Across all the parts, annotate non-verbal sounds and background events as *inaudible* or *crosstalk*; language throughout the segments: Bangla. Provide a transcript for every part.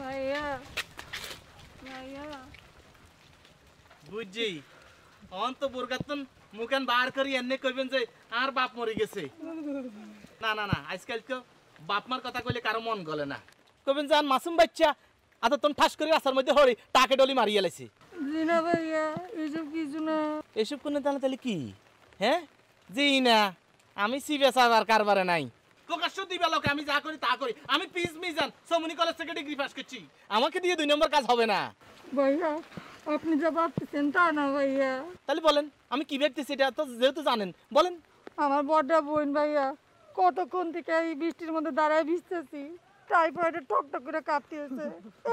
ভাইয়া। ভাইয়া। বুঝছি। অন তো বোরগাতন মুখান বার করি এনে কইবেন যে আর বাপ মরে গেছে। না না না আজকাল তো বাপ মার কথা কইলে কারও মন গলে না। কইবেন যে আর মাসুম বাচ্চা আতো তন ঠাস করে রাস্তার মধ্যে হরি টাকে ডলি মারিয়ে লাইছে। জিনা ভাইয়া এসব কিছু না। এসব কোনে তাহলে তাহলে কি? হ্যাঁ? জি না আমি সিবিএস আর কারবারে নাই। প্রকাশ্য দিবা লোকে আমি যা করি তা করি। আমি পিস মিজান সমনি কলেজ থেকে ডিগ্রি পাস করছি। আমাকে দিয়ে দুই নম্বর কাজ হবে না। ভাইয়া আপনি যা ভাবতেছেন তা না ভাইয়া। তাহলে বলেন আমি কি ভাবতেছি এটা তো যেহেতু জানেন। বলেন। আমার বড়টা বোন ভাইয়া কতক্ষণ থেকে এই বৃষ্টির মধ্যে দাঁড়ায় ভিজতেছি টাইফয়েডে টক টক করে কাঁপতেছে।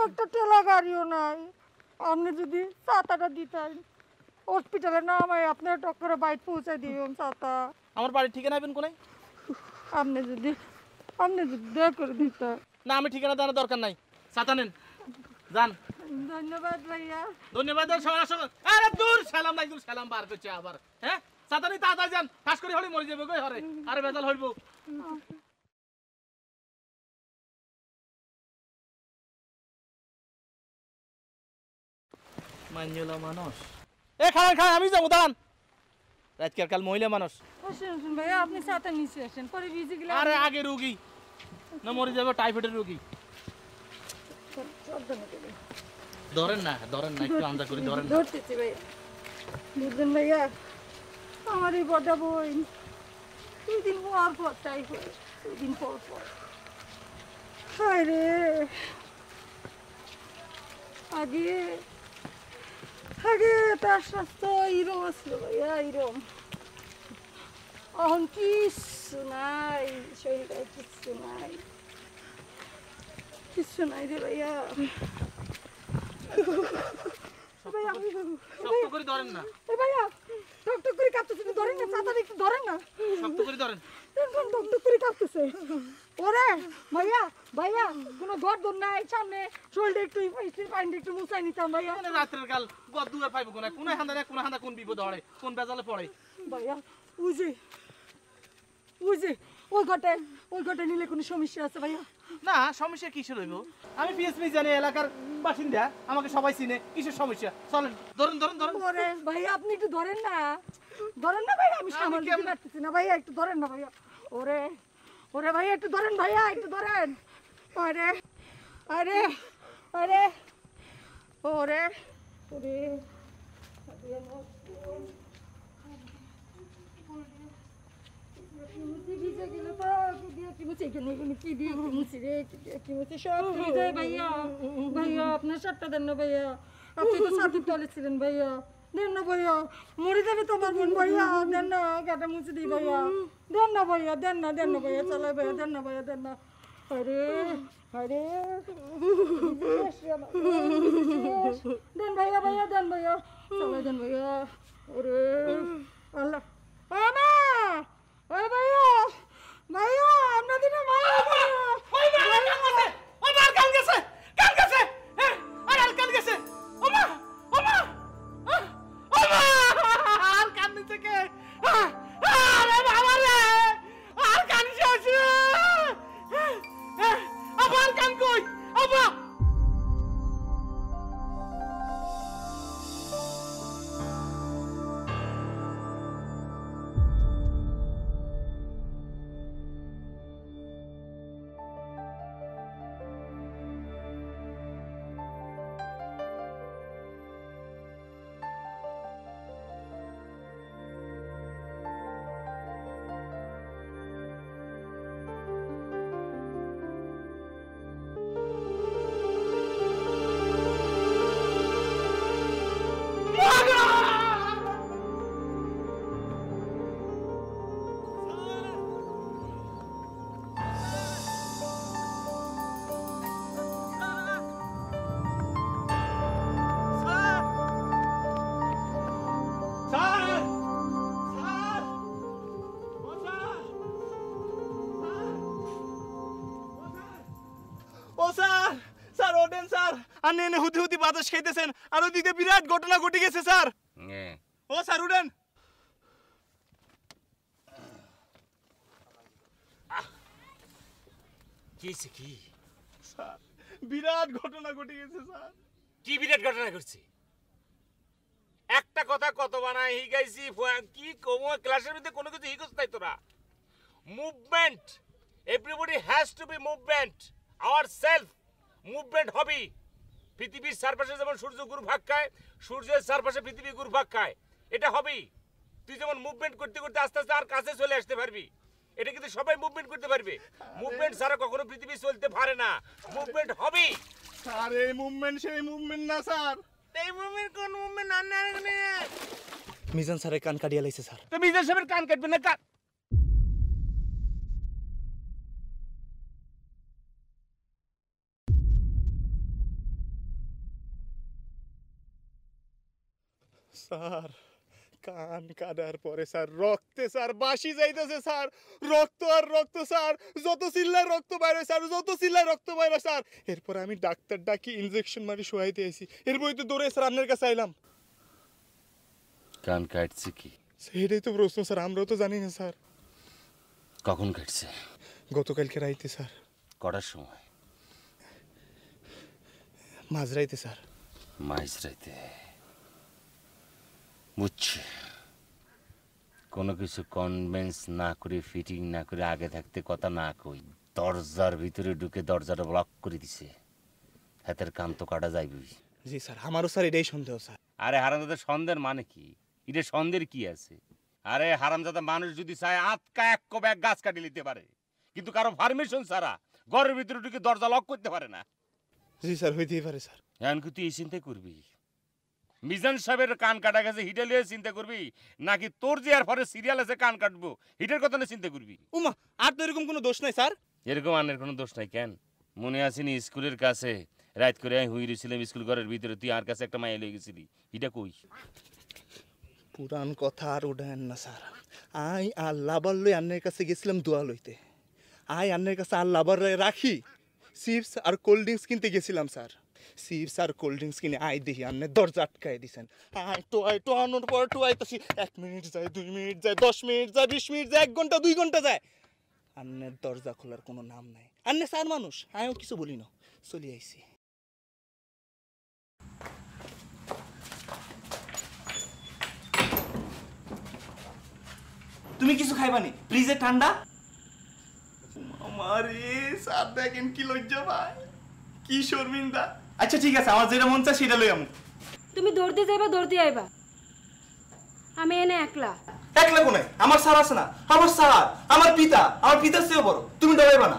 একটা ঠেলা গাড়িও নাই। আপনি যদি ছাতাটা দিতেন হসপিটালে না আমায় আপনার টক করে বাইট পৌঁছে দিবেন ছাতা। আমার বাড়ির ঠিকানা আইবেন কোনায়? আপনি যদি আপনি যদি দয়া করে দিতেন না আমি ঠিকানা জানার দরকার নাই। ছাতা নেন। যান। ধন্যবাদ ভাইয়া। ধন্যবাদ আরে দূর সালাম নাই দূর সালাম বার করছে আবার। হ্যাঁ? তাড়াতাড়ি যান। ফাঁস করে হলে মরে যাবে গই হরে আরে বেজাল হইব। মানুষ। এ খান খান আমি যাব দাঁড়ান। রাজকের কাল মহিলা মানুষ। ভাইয়া আপনি ছাতা নিচে আসেন পরে ভিজে গেলে আরে আগে রুগী না মরে যাবে টাইফয়েডের রুগী। ধরেন না ধরেন না একটু আন্দা করি ধরেন ধরতেছি ভাইয়া। বুঝলেন ভাইয়া? আমার এই বড় বই। দুই দিন পর পর হয় দুই দিন পর পর। হায় রে। আগে আগে তার স্বাস্থ্য এরম আসলো ভাইয়া এরম এখন কিচ্ছু নাই শরীরে কিচ্ছু নাই কিচ্ছু নাই রে ভাইয়া ভাইয়া শক্ত করে ধরেন না এ ভাইয়া টক টক করে কাঁপতেছে একটু ধরেন না চাতাটা একটু ধরেন না শক্ত করে ধরেন একদম টক করে কাঁপতেছে। ওরে ভাইয়া ভাইয়া কোনো গর্দন নাই সামনে শরীরটা একটু স্টিল পানিটা একটু মুছাই নিতাম ভাইয়া। মানে রাত্রের কাল গদ দুয়ার পাইব কোন কোন হান্দা কোন হান্দা কোন বিপদ হয় কোন বেজালে পড়ে? ভাইয়া বুঝে বুঝে ওই ঘটে ওই ঘটে নিলে কোনো সমস্যা আছে ভাইয়া? না সমস্যা কিসের হইব? আমি পিএসপি জানি এলাকার বাসিন্দা আমাকে সবাই চিনে কিসের সমস্যা? চলেন ধরুন ধরুন ধরুন। ওরে ভাইয়া আপনি একটু ধরেন না। ধরেন না ভাইয়া আমি সামাল দিতে পারতেছি না ভাইয়া একটু ধরেন না ভাইয়া। ওরে ওরে ভাইয়া, একটু ধরেন ভাইয়া, একটু ধরেন। আরে আরে আরে ওরে ভাইয়া। আপনার শার্টটা দেন না ভাইয়া। আপনি তো ছাতুর তলে ছিলেন ভাইয়া। দেন না ভাইয়া। মরে যাবে তোমার বোন ভাইয়া। দেন না, গাটা মুছে দিই ভাইয়া। দেন না ভাইয়া, দেন না, দেন না ভাইয়া। চালাই ভাইয়া, দেন না ভাইয়া, দেন না। আরে, আরে। শেষ রে আমার। শেষ। দেন ভাইয়া, ভাইয়া, দেন ভাইয়া। চালাই দেন ভাইয়া। ওরে, আল্লাহ। আমা! ওই ভাইয়া! ভাইয়া, আপনাদের না মা আছে। ওই মা কান গেছে ওই মা কান গেছে কান গেছে আর কান নিচে কে আহ, আরে বাবা রে! আর কান শেষ। আবার কান কই? আবার। স্যার স্যার ওঠেন স্যার। আর নেনে হুতি হুতি বাতাস খাইতেছেন। আর ওদিকে বিরাট ঘটনা ঘটে গেছে স্যার। ও স্যার উঠেন। কি কি? স্যার বিরাট ঘটনা ঘটে গেছে স্যার। কি বিরাট ঘটনা ঘটছে? একটা কথা কত বানাই হিগাইছি ফ- কি কমো ক্লাসের মধ্যে কোনো কিছু হিগস নাই তোরা। Movement everybody has to be movement ourself movement হবি পৃথিবীর চারপাশে যেমন সূর্য ঘুরভাগ খায় সূর্যের চারপাশে পৃথিবী ঘুরভাগ খায় এটা হবেই। তুই যেমন মুভমেন্ট করতে করতে আস্তে আস্তে আর কাছে চলে আসতে পারবি এটা কিন্তু সবাই মুভমেন্ট করতে পারবে। মুভমেন্ট ছাড়া কখনো পৃথিবী চলতে পারে না। মুভমেন্ট হবেই। স্যার এই মুভমেন্ট সেই মুভমেন্ট না স্যার। এই মুভমেন্ট কোন মুভমেন্ট না মিজান স্যারের কান কাটিয়ে লাইছে স্যার। তো বিজয় সাহেবের কান কাটবে না কান স্যার কান কাটার পরে স্যার রক্তে স্যার বাসি যাইতেছে স্যার। রক্ত আর রক্ত স্যার যত চিল্লায় রক্ত বাইরে স্যার যত চিল্লায় রক্ত বাইরে স্যার। এরপরে আমি ডাক্তার ডাকি ইনজেকশন মারি শোয়াইতে আইছি। এরপরে তো দৌড়ে স্যার আপনার কাছে আইলাম। কান কাটছে কি? সেটাই তো প্রশ্ন স্যার আমরাও তো জানি না স্যার। কখন কাটছে? গতকালকে রাইতে স্যার। কটার সময়? মাঝরাইতে স্যার। মাইজ রাইতে বুঝছি। কোনো কিছু কনভেন্স না করে ফিটিং না করে আগে থাকতে কথা না কই দরজার ভিতরে ঢুকে দরজাটা ব্লক করে দিছে। হাতের কাম তো কাটা যাইবি জি স্যার আমারও স্যার এটাই সন্দেহ স্যার। আরে হারামজাদা সন্দেহের মানে কি? এটা সন্দেহের কি আছে? আরে হারামজাদা মানুষ যদি চায় আটকা এক কব এক গাছ কাটি নিতে পারে কিন্তু কারও পারমিশন ছাড়া ঘরের ভিতরে ঢুকে দরজা লক করতে পারে না। জি স্যার হইতেই পারে স্যার। এখন কি তুই এই চিন্তা করবি? মিজান সাহেবের কান কাটা গেছে হিটে লিয়ে চিন্তা করবি? নাকি তোর যে আর পরে সিরিয়াল আছে কান কাটবো? হিটের কথা নিয়ে চিন্তা করবি? উমা আর তো এরকম কোনো দোষ নাই স্যার। এরকম আনের কোনো দোষ নাই কেন? মনে আসেনি স্কুলের কাছে রাত করে আমি হুই রয়েছিলাম স্কুল ঘরের ভিতরে তুই আর কাছে একটা মাইয়া লয়ে গেছিলি। হিটা কই? পুরান কথা আর উঠায়েন না স্যার। আই আর লাবার লই আন্নের কাছে গেছিলাম দোয়া লইতে। আই আন্নের কাছে আর লাবার রাখি চিপস আর কোল্ড ড্রিঙ্কস কিনতে গেছিলাম স্যার। চিপস আর কোল্ড ড্রিঙ্কস কিনে আই দেখি আন্নের দরজা আটকায় দিছেন। আই তো আই তো আনোর পর তো আইতাছি। এক মিনিট যায়, দুই মিনিট যায়, দশ মিনিট যায়, বিশ মিনিট যায়, এক ঘণ্টা, দুই ঘণ্টা যায়। আন্নের দরজা খোলার কোনো নাম নাই। আন্নে স্যার মানুষ আমিও কিছু বলি না। চলি আইছি। তুমি কিছু খাইবানি ফ্রিজে ঠান্ডা? আমারে স্যার দেখেন কি লজ্জা ভাই কি শর্মিন্দা। আচ্ছা ঠিক আছে আমার যেটা মন চায় সেটা লই আমি তুমি দৌড়তে যাইবা দৌড়তে আইবা। আমি এনে একলা। একলা কোনে? আমার স্যার আছে না? আমার স্যার আমার পিতা আমার পিতার চেয়েও বড়। তুমি ডরাইবা না।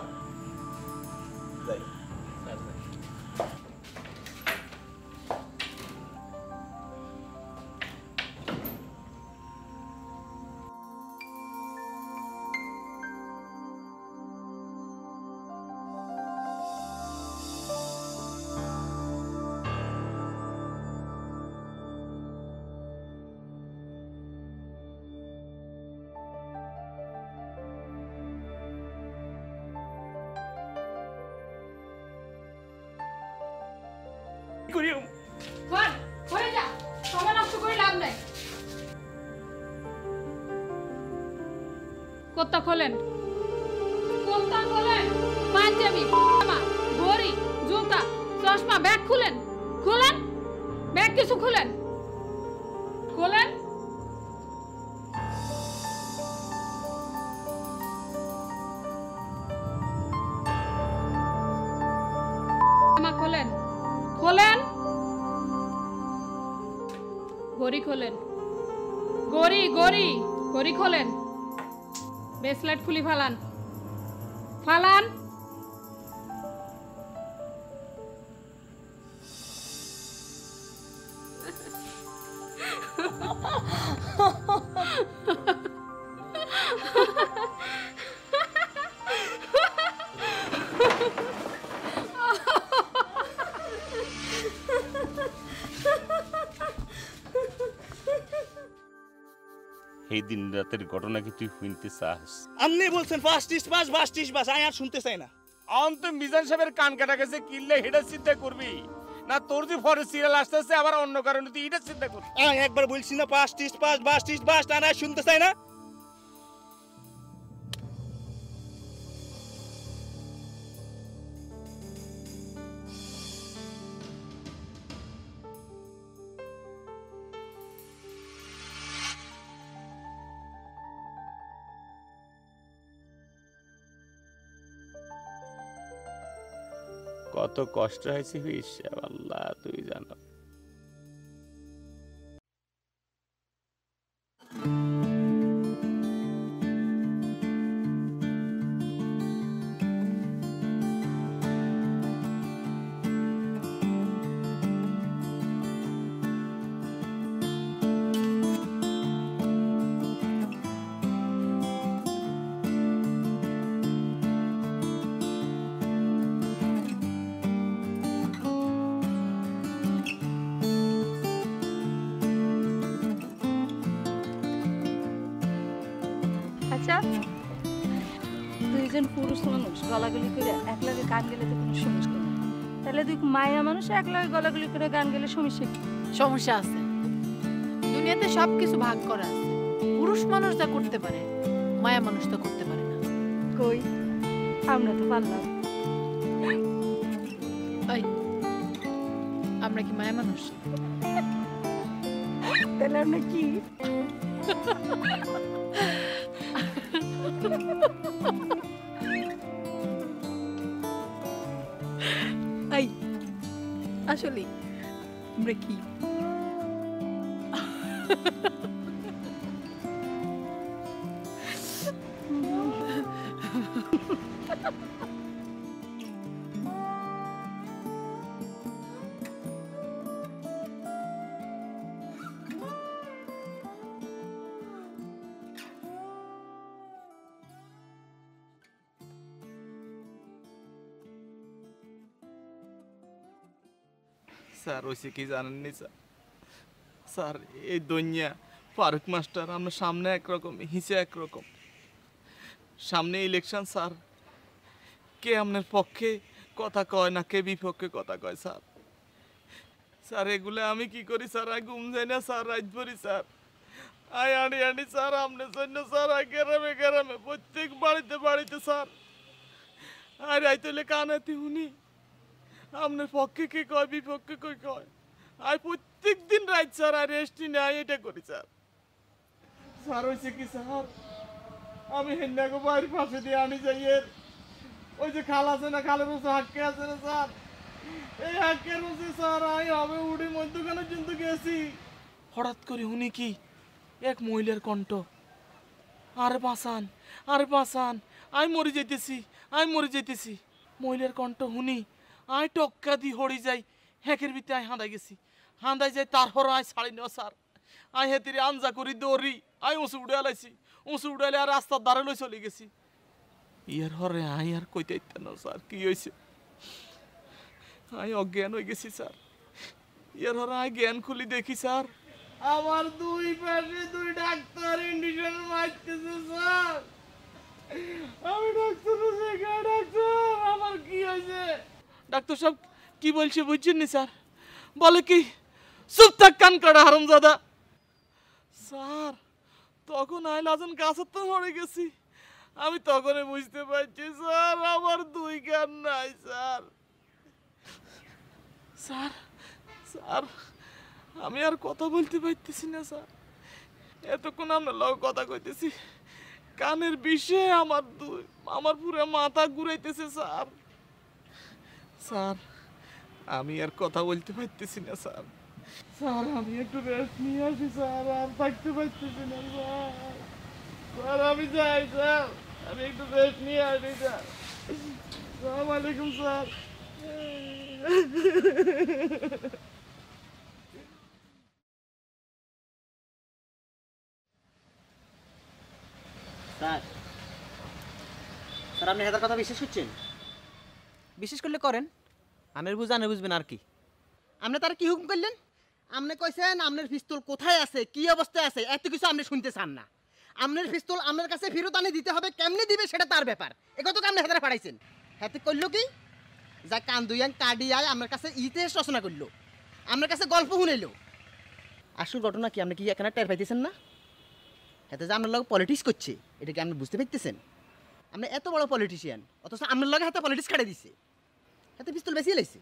খোলেন। কোত্তা খোলেন, পাঞ্জাবি, জামা, ঘড়ি, জুতা, চশমা, ব্যাগ খুলেন। খুলেন? ব্যাগ কিছু খুলেন? খোলেন? খোলেন? খোলেন? গড়ি খোলেন। গড়ি গড়ি গড়ি খোলেন। ব্রেসলেট খুলি ফালান। ফালান। রাতের ঘটনা কি তুই শুনতে চাস? আপনি বলছেন first east pass first is pass আমি আর শুনতে চাই না। অন্ত মিজান সাহেবের কান কাটা গেছে কিনলে হেটা চিন্তা করবি। না তোর যে ফরে সিরিয়াল আসতেছে আবার অন্য কারণে তুই এটা চিন্তা করবি। আমি একবার বলছি না first east pass first east pass না শুনতে চাই না। কষ্ট হয়েছে হিসাব আল্লাহ তুই জানো। গলাগুলি করে একলাগে গান গেলে তো কোনো সমস্যা নেই। তাহলে দুই মায়া মানুষ একলাগে গলাগুলি করে গান গেলে সমস্যা কি? সমস্যা আছে। দুনিয়াতে সব কিছু ভাগ করা আছে। পুরুষ মানুষ যা করতে পারে মায়া মানুষ তো করতে পারে না। কই? আমরা তো পারলাম আমরা কি মায়া মানুষ? তাহলে আমরা কি? *laughs* আসলে আমরা কি হয়েছে কি জানেননি স্যার? স্যার, এই দৈন্যা ফারুক মাস্টার আমরা সামনে একরকম হিসে একরকম। সামনে ইলেকশন স্যার। কে আপনার পক্ষে কথা কয় না কে বিপক্ষে কথা কয়, স্যার? স্যার, এগুলো আমি কি করি, স্যার? আই ঘুম যাই না, স্যার, রাত ভরি, স্যার। আই আনি আনি, স্যার, আপনার জন্য, স্যার আই গেরামে গেরামে, প্রত্যেক বাড়িতে বাড়িতে, স্যার। আর রাইতলে কানাতি শুনি আপনার পক্ষে কে কয়, বিপক্ষে কে কয়? আর প্রত্যেক দিন রাত স্যার আর রেস্টই নেয়, এটা করি স্যার। স্যার হয়েছে কি স্যার? আমি হেন্নাগো বাড়ির পাশে দিয়ে আনি যাই এর। ওই যে খাল আছে না, খালের বসে হাক্কে আছে না স্যার? এই হাক্কের বসে স্যার, আমি হবে উড়ি মধ্যখানে কিন্তু গেছি। হঠাৎ করে শুনি কি, এক মহিলার কণ্ঠ। আরে বাঁচান আরে বাঁচান, আমি মরে যেতেছি আমি মরে যেতেছি মহিলার কণ্ঠ শুনি আই টক্কা দি হড়ি যাই, হেকের ভিতরে আই হাঁদাই গেছি। হাঁদাই যাই তারপর আয় ছাড়ি নেওয়া স্যার। আই হেতিরে আঞ্জা করি, দৌড়ি, আয় উঁচু উড়ে আলাইছি। উঁচু উড়াইলে আর রাস্তার ধারে লই চলে গেছি। ইয়ার হরে আই আর কইতে ইত্যান স্যার, কি হয়েছে আই অজ্ঞান হয়ে গেছি, স্যার। ইয়ার হরে আয়, জ্ঞান খুলি দেখি, স্যার। আমার দুই পাশে দুই ডাক্তার ইন্ডিশন মারতেছে, স্যার। আমি ডাক্তার ডাক্তার? আমার কি হয়েছে ডাক্তার সাহেব, কি বলছে বুঝছেন নি স্যার? বলে কি, চুপ থাক কান কাটা হারামজাদা। স্যার, তখন আই লাজন গাছের তো মরে গেছি। আমি তখনই বুঝতে পারছি, স্যার, আমার দুই কান নাই, স্যার। স্যার স্যার, আমি আর কথা বলতে পারতেছি না, স্যার। এতক্ষণ আপনার লগে কথা কইতেছি। কানের বিষে আমার দুই, আমার পুরো মাথা ঘুরাইতেছে, স্যার। স্যার। আমি আর কথা বলতে পারতেছি না স্যার। স্যার আমি একটু রেস্ট নিয়ে আসি স্যার। আর থাকতে পারতেছি না স্যার। স্যার আমি যাই স্যার। আমি একটু রেস্ট নিয়ে আসি স্যার। সালাম আলাইকুম স্যার। স্যার। স্যার আপনি হেতার কথা বিশ্বাস করছেন? বিশ্বাস করলে করেন। আনের বুঝা আনে বুঝবেন আর কি? আপনি তার কি হুকুম করলেন? আপনি কইছেন আপনার পিস্তল কোথায় আছে? কি অবস্থায় আছে? এত কিছু আপনি শুনতে চান না। আপনার পিস্তল আপনার কাছে ফেরত আনি দিতে হবে, কেমনে দিবে সেটা তার ব্যাপার। একথা তো আপনি হেতারে পাঠাইছেন। হাতে করল কি? যা কান দুইয়াং কাডি আমার কাছে ইতিহাস রচনা করল। আপনার কাছে গল্প শুনাইলো। আসল ঘটনা কি? আপনি কি এখানে টের পাইতেছেন না? এতে যে আপনার লগে পলিটিক্স করছে, এটা কি আপনি বুঝতে পারতেছেন? আপনি এত বড় পলিটিশিয়ান অথচ আপনার লগে হাতে পলিটিক্স খাড়ে দিছে। হাতে পিস্তল বেশি লাইছে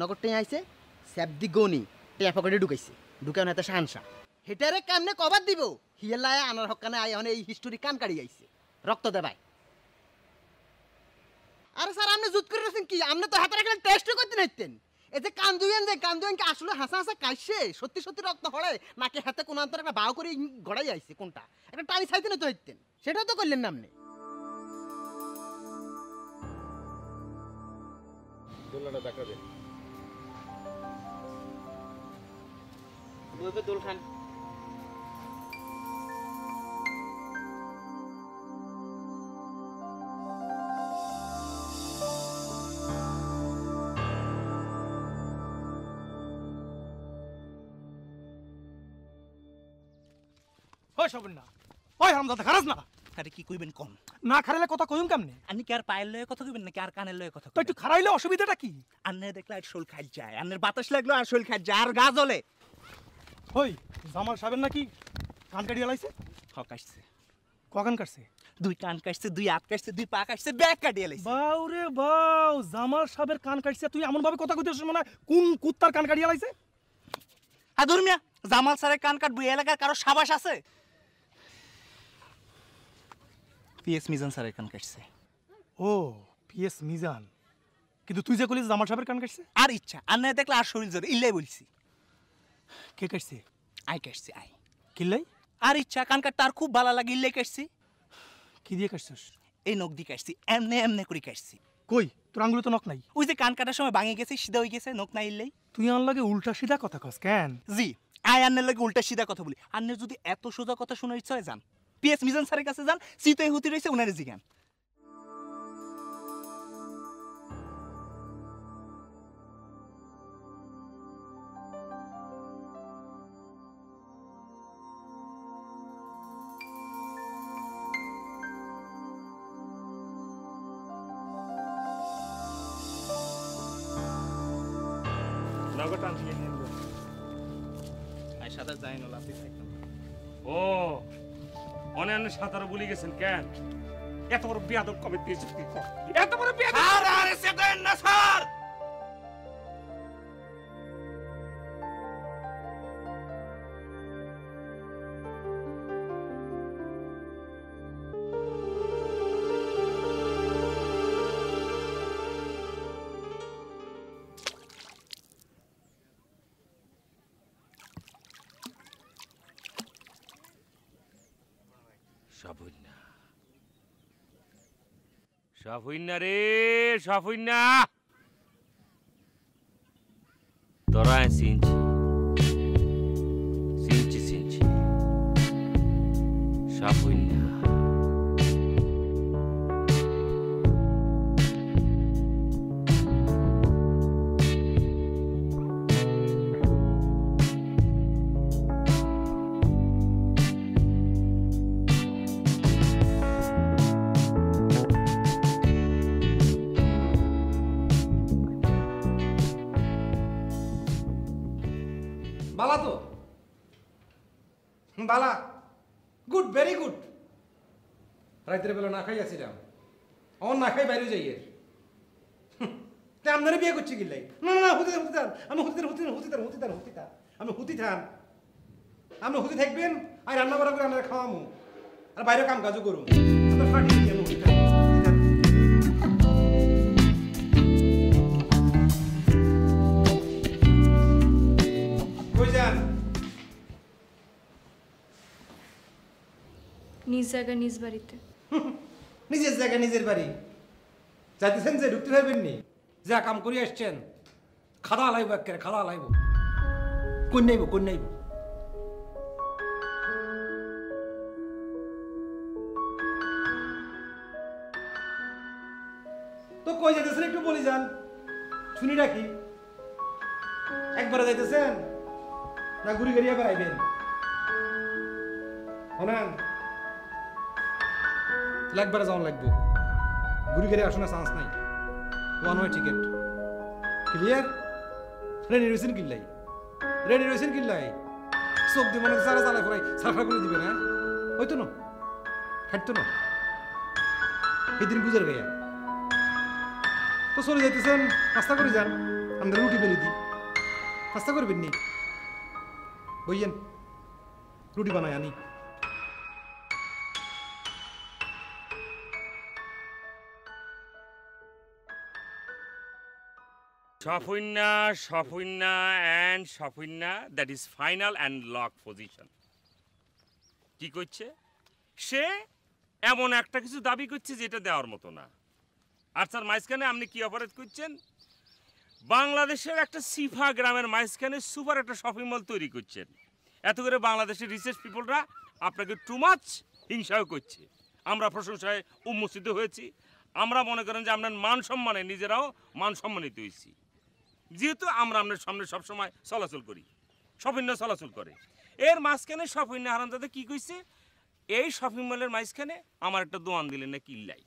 নগর টেঁ আইছে স্যাবদি গনি টেঁ পকেটে ঢুকাইছে। ঢুকানো হাতে শাহানশা হেটারে কেমনে কবার দিব? হিয়েলায় আনার হকানে আই এখন এই হিস্টোরি কান কাড়ি আইছে রক্ত দেবাই আরে স্যার আপনি জুত করে রয়েছেন কি? আপনি তো হাতে রাখলেন টেস্ট করতে নাইতেন এই যে কান্দুয়েন যে, কান্দুয়েন কি আসলে হাসা হাসা কাইছে? সত্যি সত্যি রক্ত হড়ে নাকি হাতে কোন অন্তর একটা বাউ করে গড়াই আইছে কোনটা? একটা টানি চাইতে না তো হইতেন সেটাও তো করলেন না আপনি বলবে দোল খান। হয় সবন না হয় হামদাদা খারাস না। আরে কি কইবেন কম না খারাইলে কথা কইম কেমনে? আপনি কি আর পায়ের লয়ে কথা কইবেন নাকি আর কানের লয়ে কথা তো একটু খারাইলে অসুবিধাটা কি? আন্নে দেখলে আর শোল খাই যায় আন্নের বাতাস লাগল আর শোল খাই যায় আর গা জ্বলে। হই জামাল সাহেবের নাকি কান কাটিয়ে লাইছে? হক আসছে। কখন কাটছে? দুই কান কাটছে দুই হাত কাটছে দুই পা কাটছে ব্যাগ কাটিয়ে লাইছে। বাউ রে বাউ জামাল সাহেবের কান কাটছে তুই এমন ভাবে কথা কইতেছিস মানে কোন কুত্তার কান কাটিয়ে লাইছে? হ্যাঁ ধর্মিয়া জামাল স্যারের কান কাটবো এলাকার কারও সাবাস আছে? পিএস মিজান স্যারের কান কাটছে। ও পিএস মিজান কিন্তু তুই যে কলিস জামাল সাহেবের কান কাটছে? আর ইচ্ছা আন্নে দেখলে আর শরীর জোরে ইল্লাই বলছি। কে কাটছে? আই কাটছি আই। কিল্লাই? আর ইচ্ছা কান কাটতে আর খুব ভালো লাগে ইল্লাই কাটছি। কি দিয়ে কাটছিস? এই নখ দিয়ে কাটছি এমনে এমনে করে কাটছি। কই? তোর আঙ্গুলে তো নখ নাই? ওই যে কান কাটার সময় ভাঙে গেছে সিধা হয়ে গেছে নখ নাই ইল্লাই। তুই আন লাগে উল্টা সিধা কথা কস কেন? জি আয় আন্নের লাগে উল্টা সিধা কথা বলি। আন্নের যদি এত সোজা কথা শোনার ইচ্ছা হয় যান। পিএস মিজান স্যারের কাছে যান সিতে হুতি রয়েছে উনারে জিগান। আয় সাদা থাকতাম ও অন্যান্য সাঁতারও বলে গেছেন কেন? এত বড় বিয়াদব কবে দিয়েছে এত বড় বিয়াদব স্যার আর দেন না sir সাফুন্না রে সাফুন্না তোরা সিনছি সিনছি সিনছি সাফুন্না রাতের বেলা না খাই আসিলাম। আমার না খাই বাইরে যাই এর তা আপনারা বিয়ে করছি গিল্লাই না না হতে দেন, হতে দেন। আমি হতে দেন, হতে দেন, হতে হতে হতে আমি হুতি থান। আপনি হুতি থাকবেন আর রান্না বান্না করে আমরা খাওয়ামু। আর বাইরে কাম কাজও করুন আপনার নিজ জায়গা নিজ বাড়িতে। *laughs* নিজের জায়গা নিজের বাড়ি। যাইতেছেন যে ঢুকতে পারবেন নি যা কাম করে আসছেন, খাদা লাইব একেবারে, খাদা লাইব। কোন নাইব কোন নাইব? তো কই যাইতেছেন একটু বলি যান। শুনি রাখি। একবারে যাইতেছেন? না ঘুরি গড়িয়া বেড়াইবেন একবারে যাওয়ান লাগবো। ঘুরি গেড়ে আসনে, চান্স নাই। One way ticket. Clear? Ready রয়েছেন কিল্লাই? রেডি রয়েছেন কিল্লাই? চোখ দিয়ে মনে সারা চালাই ফরাই সাফা করে দিবেন হ্যাঁ? হয়তো না। খাটতো না। সেদিন গুজার গাইয়া। তো চলে যাইতেছেন, নাস্তা করে যান। আমরা রুটি বেলে দিই। নাস্তা করবেন নি? বইয়েন, রুটি বানাই আনি। সফুন্না সফুন্না and সফুন্না that is final and lock position কি করছে? সে এমন একটা কিছু দাবি করছে যেটা দেওয়ার মতো না। আর স্যার, মাঝখানে আপনি কি অপারেট করছেন? বাংলাদেশের একটা সিফা গ্রামের মাঝখানে সুপার একটা শপিং মল তৈরি করছেন। এত করে বাংলাদেশের রিসার্চ পিপলরা আপনাকে টু মাচ হিংসাও করছে। আমরা প্রশংসায় উন্মোচিত হয়েছি। আমরা মনে করেন যে আপনার মান সম্মানে নিজেরাও মান সম্মানিত হয়েছি। যেহেতু আমরা আপনার সামনে সবসময় চলাচল করি সফিন্য চলাচল করে। এর মাঝখানে সফিন্য হারামদাদা কি কইছে? এই শপিং মলের মাঝখানে আমার একটা দোয়ান দিলেন না কিল্লাই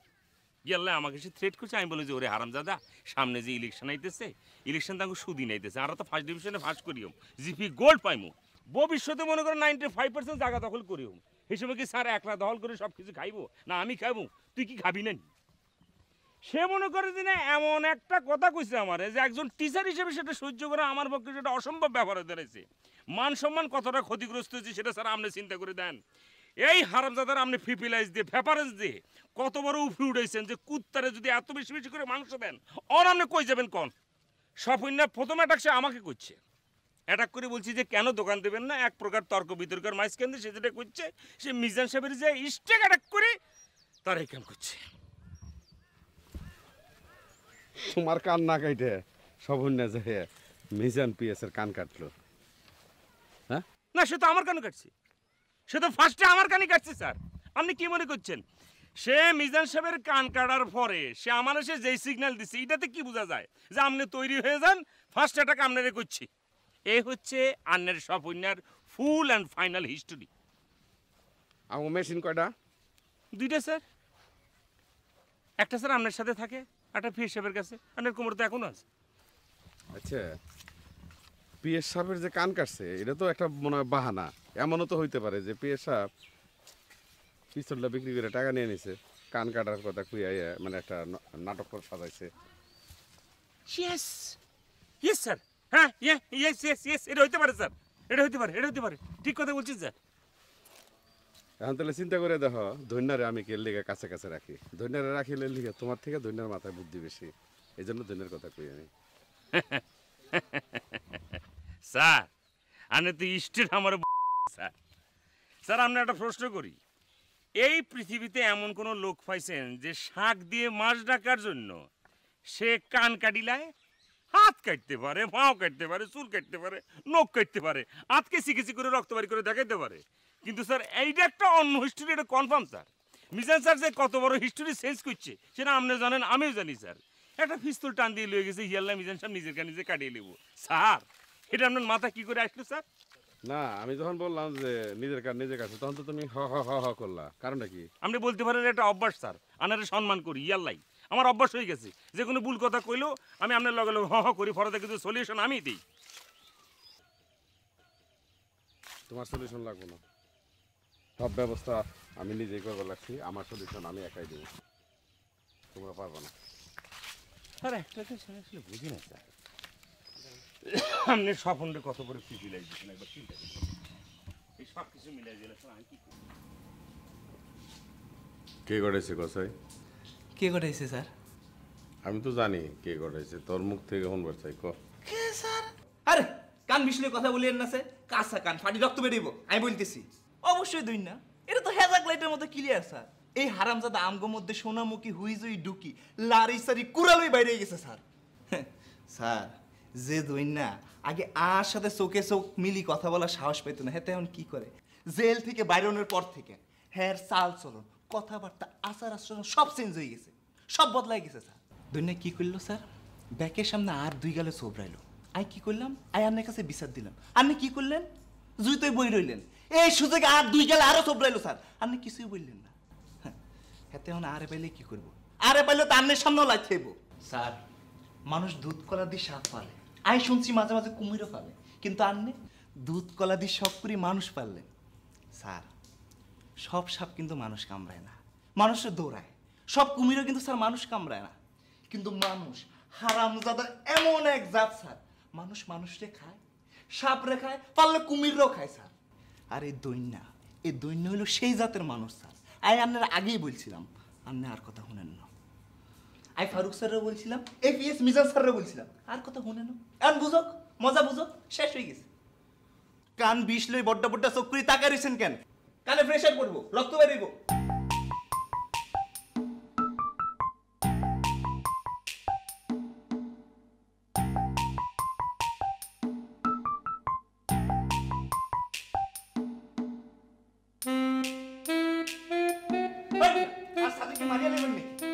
গেলে আমাকে সে থ্রেট করছে, আমি বলি যে, ওরে হারামজাদা সামনে যে ইলেকশন আইতেছে ইলেকশন তাকে সুদিন আইতেছে আমরা তো ফার্স্ট ডিভিশনে ফার্স্ট করিও জিপি গোল্ড পাইমু। ভবিষ্যতে মনে করো নাইনটি ফাইভ পার্সেন্ট জায়গা দখল করিও হিসেবে কি স্যার একলা দখল করে সব কিছু খাইবো? না, আমি খাইবো। তুই কি খাবি নি? সে মনে করে যে না, এমন একটা কথা কইছে আমারে যে একজন টিচার হিসেবে সেটা সহ্য করা আমার পক্ষে সেটা অসম্ভব ব্যাপার হয়ে দাঁড়াইছে মান সম্মান কতটা ক্ষতিগ্রস্ত হয়েছে সেটা স্যার আপনি চিন্তা করে দেন। এই হারামজাদার আপনি ফিপিলাইজ দিয়ে ভ্যাপারেজ দিয়ে কত বড় উফরে উঠেছেন যে কুত্তারে যদি এত বেশি বেশি করে মাংস দেন অর আপনি কই যাবেন কন? সফইনা প্রথম অ্যাটাক সে আমাকে করছে। অ্যাটাক করে বলছি যে কেন দোকান দেবেন না? এক প্রকার তর্ক বিতর্কের মাঝখান দিয়ে সে যেটা করছে, সে মিজান সাহেবের যে স্টেক অ্যাটাক করে, তার এই করছে। তোমার কান না কাইটে। সব অন্য যে মিজান পিএস এর কান কাটলো। হ্যাঁ? না সে তো আমার কানে কাটছে। সে তো ফার্স্টে আমার কানে কাটছে স্যার। আপনি কি মনে করছেন? সে মিজান সাহেবের কান কাটার পরে সে আমার এসে যেই সিগন্যাল দিছে এটাতে কি বোঝা যায়? যে আপনি তৈরি হয়ে যান ফার্স্ট অ্যাটাক আপনারে করছি। এই হচ্ছে আন্নের সপন্যার ফুল অ্যান্ড ফাইনাল হিস্টোরি আমার মেশিন কয়টা? দুইটা স্যার। একটা স্যার আপনার সাথে থাকে। একটা ফি সাহেবের কাছে। আপনার কোমর তো এখনও আছে। আচ্ছা পিএস সাহেবের যে কান কাটছে এটা তো একটা মনে হয় বাহানা। এমনও তো হইতে পারে যে পিএস সাহেব পিস্তলটা বিক্রি করে টাকা নিয়ে নিছে কান কাটার কথা কুইয়া মানে একটা নাটক করে সাজাইছে। ইয়েস ইয়েস স্যার হ্যাঁ ইয়ে ইয়েস ইয়েস ইয়েস এটা হইতে পারে স্যার এটা হইতে পারে এটা হইতে পারে। ঠিক কথা বলছেন স্যার এখন তাহলে চিন্তা করে দেখো, ধন্যারে আমি কে লিগে কাছে কাছে রাখি? ধন্যারে রাখিলে লিগে তোমার থেকে ধন্যার মাথায় বুদ্ধি বেশি। এই জন্য ধন্যার কথা কই আমি। *laughs* স্যার আমি তো স্টেট আমার স্যার। স্যার, আমরা একটা প্রশ্ন করি। এই পৃথিবীতে এমন কোনো লোক পাইছেন যে শাক দিয়ে মাছ ডাকার জন্য সে কান কাটিলায় হাত কাটতে পারে পাও কাটতে পারে, চুল কাটতে পারে, নখ কাটতে পারে, আতকে চিকিৎসা করে রক্ত বাড়ি করে দেখাইতে পারে। কিন্তু স্যার এইটা একটা অন্য হিস্টোরি এটা কনফার্ম স্যার। মিজান স্যার যে কত বড় হিস্টোরি চেঞ্জ করছে সেটা আপনি জানেন আমিও জানি স্যার। একটা পিস্তল টান দিয়ে লয়ে গেছে হিয়াল্লা মিজান সাহেব নিজের কাছে নিজে কাটিয়ে নেব। স্যার এটা আপনার মাথা কি করে আসলো স্যার? না আমি যখন বললাম যে নিজের কাজ নিজে কাছে তখন তো তুমি হ হ হ হ করলা। কারণটা কি? আপনি বলতে পারেন এটা অভ্যাস স্যার আনারে সম্মান করি ইয়াল্লাই আমার অভ্যাস হয়ে গেছে যে কোনো ভুল কথা কইলেও আমি আপনার লগে লগে হ হ করি ফরদে কিন্তু সলিউশন আমি দিই। তোমার সলিউশন লাগবে না। সব ব্যবস্থা আমি নিজেই করব লাগছি আমার সলিউশন আমি একাই দেবো। তোমরা পারবে না। স্যার একটা আসলে বুঝি না স্যার। আপনি স্বপনটা কত করে ফি মিলাই দিচ্ছেন একবার চিন্তা এই সব কিছু মিলাই দিলে স্যার আমি কি করব? কে করেছে কসাই? কে ঘটাইছে স্যার? আমি তো জানি কে করেছে তোর মুখ থেকে কোন চাই ক? কে স্যার? আরে কান বিষ্ণু কথা বলিয়েন না স্যার। কাঁচা কান? ফাটি রক্ত বেরিব আমি বলতেছি। অবশ্যই দুই না। এটা তো হেজাক লাইটের মতো ক্লিয়ার স্যার। এই হারামজাদা আমগো মধ্যে সোনামুখী হুইজুই ডুকি লারি সারি কুড়ালই বাইরে গেছে স্যার। স্যার যে দুই না আগে আর সাথে চোখে চোখ মিলি কথা বলার সাহস পেত না। হেতে এখন কি করে? জেল থেকে বাইরনের পর থেকে হ্যার চাল চলন কথাবার্তা আচার আচরণ সব চেঞ্জ হয়ে গেছে। সব বদলাই গেছে স্যার। দুনিয়া কি করল স্যার? ব্যাকের সামনে আর দুই গালে সোবরাইলো আই কি করলাম? আই আপনার কাছে বিচার দিলাম। আপনি কি করলেন? জুইতই বই রইলেন। এই সুযোগে আর দুই গেলে আরও সোবরাইলো স্যার। আপনি কিছুই বললেন না। হেতে এখন আরে পাইলে কি করব? আরে পাইলে তো আপনার সামনেও লাগ খাইব। স্যার মানুষ দুধ কলা দিয়ে সাপ পালে। আই শুনছি মাঝে মাঝে কুমিরও পালে। কিন্তু আপনি দুধ কলা দিয়ে সব করে মানুষ পারলেন স্যার সব সাপ কিন্তু মানুষ কামড়ায় না। মানুষের দৌড়ায়। সব কুমিরও কিন্তু স্যার মানুষ কামড়ায় না। কিন্তু মানুষ হারামজাদা এমন এক জাত স্যার। মানুষ মানুষরে খায় সাপ রে খায় পারলে কুমিরও খায় স্যার। আর এই দৈন্যা, এই দৈন্য হলো সেই জাতের মানুষ, স্যার। আই, আপনার আগেই বলছিলাম, আপনি আর কথা শুনেন না। আই, ফারুক স্যারও বলছিলাম এ পি এস মিজান স্যারও বলছিলাম, আর কথা শুনে না। আর বুঝক মজা বুঝক শেষ হয়ে গেছে। কান বিষ লই বড্ডা বড্ডা চক্রি করে তাকা কেন? কানে প্রেশার করব, রক্ত বেরিব আর সাদিকে মারিয়া